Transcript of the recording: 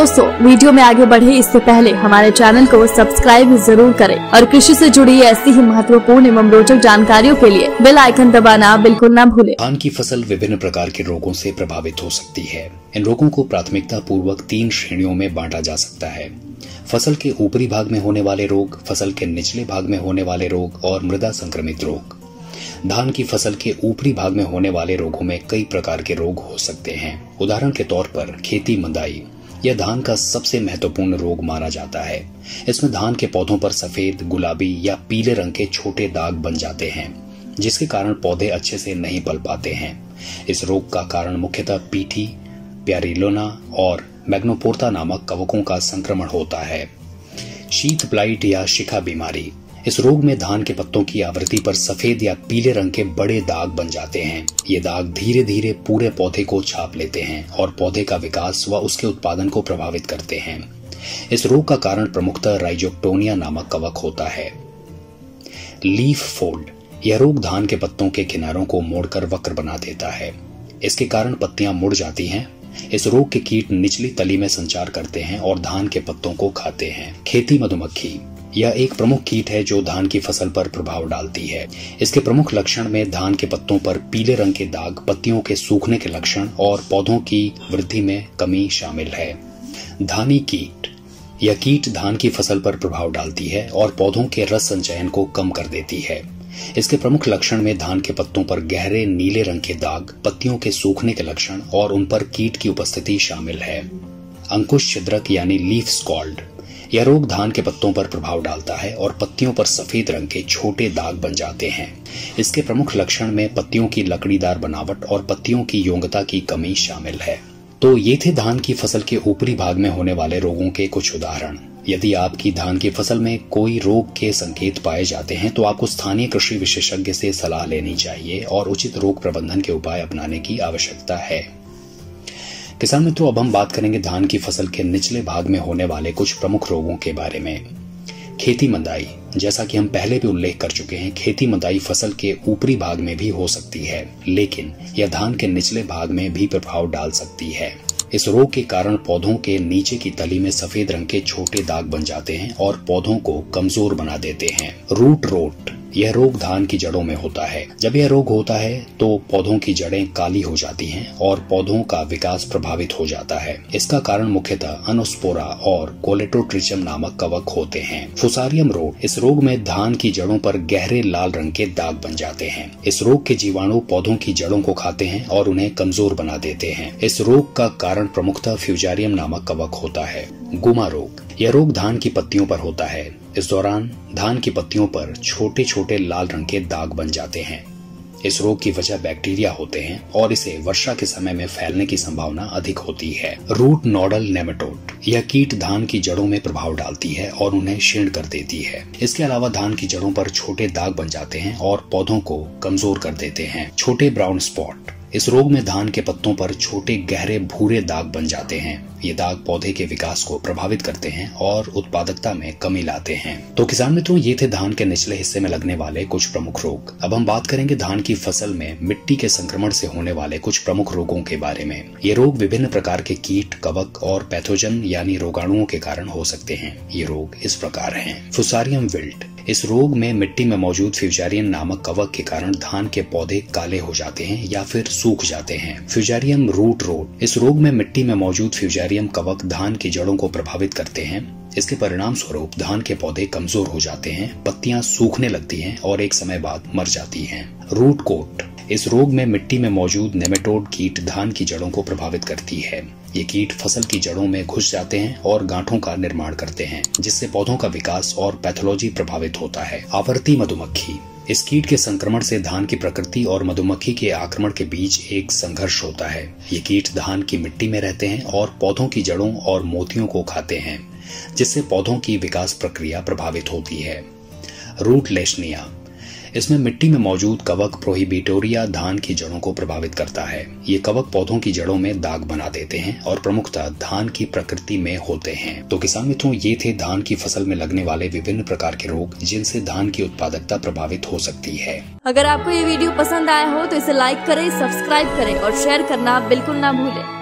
दोस्तों, वीडियो में आगे बढ़े इससे पहले हमारे चैनल को सब्सक्राइब ज़रूर करें और कृषि से जुड़ी ऐसी ही महत्वपूर्ण एवं रोचक जानकारियों के लिए बेल आइकन दबाना बिल्कुल न भूलें। धान की फ़सल विभिन्न प्रकार के रोगों से प्रभावित हो सकती है। इन रोगों को प्राथमिकता पूर्वक तीन श्रेणियों में बांटा जा सकता है। फ़सल के ऊपरी भाग में होने वाले रोग, फ़सल के निचले भाग में होने वाले रोग और मृदा संक्रमित रोग। धान की फ़सल के ऊपरी भाग में होने वाले रोगों में कई प्रकार के रोग हो सकते हैं। उदाहरण के तौर पर खेती मंदाई। यह धान का सबसे महत्वपूर्ण रोग माना जाता है। इसमें धान के पौधों पर सफ़ेद, गुलाबी या पीले रंग के छोटे दाग बन जाते हैं, जिसके कारण पौधे अच्छे से नहीं पल पाते हैं। इस रोग का कारण मुख्यतः पीठी, प्यारिलोना और मैग्नोपोर्ता नामक कवकों का संक्रमण होता है। शीत, ब्लाइट या शिखा बीमारी इस रोग में धान के पत्तों की आवृत्ति पर सफ़ेद या पीले रंग के बड़े दाग बन जाते हैं। ये दाग धीरे धीरे पूरे पौधे को छाप लेते हैं और पौधे का विकास व उसके उत्पादन को प्रभावित करते हैं। इस रोग का कारण प्रमुखतः राइजोक्टोनिया नामक कवक होता है। लीफ फोल्ड, यह रोग धान के पत्तों के किनारों को मोड़कर वक्र बना देता है। इसके कारण पत्तियाँ मुड़ जाती हैं। इस रोग के कीट निचली तली में संचार करते हैं और धान के पत्तों को खाते हैं। खेती मधुमक्खी यह एक प्रमुख कीट है जो धान की फ़सल पर प्रभाव डालती है। इसके प्रमुख लक्षण में धान के पत्तों पर पीले रंग के दाग, पत्तियों के सूखने के लक्षण और पौधों की वृद्धि में कमी शामिल है। धानी कीट। यह कीट धान की फ़सल पर प्रभाव डालती है और पौधों के रस संचयन को कम कर देती है। इसके प्रमुख लक्षण में धान के पत्तों पर गहरे नीले रंग के दाग, पत्तियों के सूखने के लक्षण और उन पर कीट की उपस्थिति शामिल है। अंकुश छिद्रक यानी लीफ स्कॉल्ड। यह रोग धान के पत्तों पर प्रभाव डालता है और पत्तियों पर सफ़ेद रंग के छोटे दाग बन जाते हैं। इसके प्रमुख लक्षण में पत्तियों की लकड़ीदार बनावट और पत्तियों की योग्यता की कमी शामिल है। तो ये थे धान की फ़सल के ऊपरी भाग में होने वाले रोगों के कुछ उदाहरण। यदि आपकी धान की फ़सल में कोई रोग के संकेत पाए जाते हैं तो आपको स्थानीय कृषि विशेषज्ञ से सलाह लेनी चाहिए और उचित रोग प्रबंधन के उपाय अपनाने की आवश्यकता है। किसान मित्रों, अब हम बात करेंगे धान की फ़सल के निचले भाग में होने वाले कुछ प्रमुख रोगों के बारे में। खेती मंदाई, जैसा कि हम पहले भी उल्लेख कर चुके हैं, खेती मंदाई फ़सल के ऊपरी भाग में भी हो सकती है, लेकिन यह धान के निचले भाग में भी प्रभाव डाल सकती है। इस रोग के कारण पौधों के नीचे की तली में सफ़ेद रंग के छोटे दाग बन जाते हैं और पौधों को कमज़ोर बना देते हैं। रूट रोट यह रोग धान की जड़ों में होता है। जब यह रोग होता है तो पौधों की जड़ें काली हो जाती हैं और पौधों का विकास प्रभावित हो जाता है। इसका कारण मुख्यतः अनुस्पोरा और कोलेटोट्रिचम नामक कवक होते हैं। फुसारियम रोग इस रोग में धान की जड़ों पर गहरे लाल रंग के दाग बन जाते हैं। इस रोग के जीवाणु पौधों की जड़ों को खाते हैं और उन्हें कमज़ोर बना देते हैं। इस रोग का कारण प्रमुखतः फ्यूजारियम नामक कवक होता है। गुमा रोग। यह रोग धान की पत्तियों पर होता है। इस दौरान धान की पत्तियों पर छोटे छोटे लाल रंग के दाग बन जाते हैं। इस रोग की वजह बैक्टीरिया होते हैं और इसे वर्षा के समय में फैलने की संभावना अधिक होती है। रूट नोडल नेमेटोड, यह कीट धान की जड़ों में प्रभाव डालती है और उन्हें क्षीण कर देती है। इसके अलावा धान की जड़ों पर छोटे दाग बन जाते हैं और पौधों को कमज़ोर कर देते हैं। छोटे ब्राउन स्पॉट, इस रोग में धान के पत्तों पर छोटे गहरे भूरे दाग बन जाते हैं। ये दाग पौधे के विकास को प्रभावित करते हैं और उत्पादकता में कमी लाते हैं। तो किसान मित्रों, ये थे धान के निचले हिस्से में लगने वाले कुछ प्रमुख रोग। अब हम बात करेंगे धान की फ़सल में मिट्टी के संक्रमण से होने वाले कुछ प्रमुख रोगों के बारे में। ये रोग विभिन्न प्रकार के कीट, कवक और पैथोजन यानी रोगाणुओं के कारण हो सकते हैं। ये रोग इस प्रकार हैं। Fusarium wilt. इस रोग में मिट्टी में मौजूद फ्यूजारियम नामक कवक के कारण धान के पौधे काले हो जाते हैं या फिर सूख जाते हैं। फ्यूजारियम रूट रोग इस रोग में मिट्टी में मौजूद फ्यूजारियम कवक धान की जड़ों को प्रभावित करते हैं। इसके परिणाम स्वरूप धान के पौधे कमज़ोर हो जाते हैं, पत्तियाँ सूखने लगती हैं और एक समय बाद मर जाती हैं। Root rot. इस रोग में मिट्टी में मौजूद नेमेटोड कीट धान की जड़ों को प्रभावित करती है। ये कीट फ़सल की जड़ों में घुस जाते हैं और गांठों का निर्माण करते हैं, जिससे पौधों का विकास और पैथोलॉजी प्रभावित होता है। आवर्ती मधुमक्खी। इस कीट के संक्रमण से धान की प्रकृति और मधुमक्खी के आक्रमण के बीच एक संघर्ष होता है। ये कीट धान की मिट्टी में रहते हैं और पौधों की जड़ों और मोतियों को खाते हैं, जिससे पौधों की विकास प्रक्रिया प्रभावित होती है। रूट लेशनिया इसमें मिट्टी में मौजूद कवक प्रोहिबिटोरिया धान की जड़ों को प्रभावित करता है। ये कवक पौधों की जड़ों में दाग बना देते हैं और प्रमुखता धान की प्रकृति में होते हैं। तो किसान मित्रों, ये थे धान की फ़सल में लगने वाले विभिन्न प्रकार के रोग, जिनसे धान की उत्पादकता प्रभावित हो सकती है। अगर आपको ये वीडियो पसंद आया हो तो इसे लाइक करें सब्सक्राइब करें और शेयर करना बिल्कुल ना भूलें।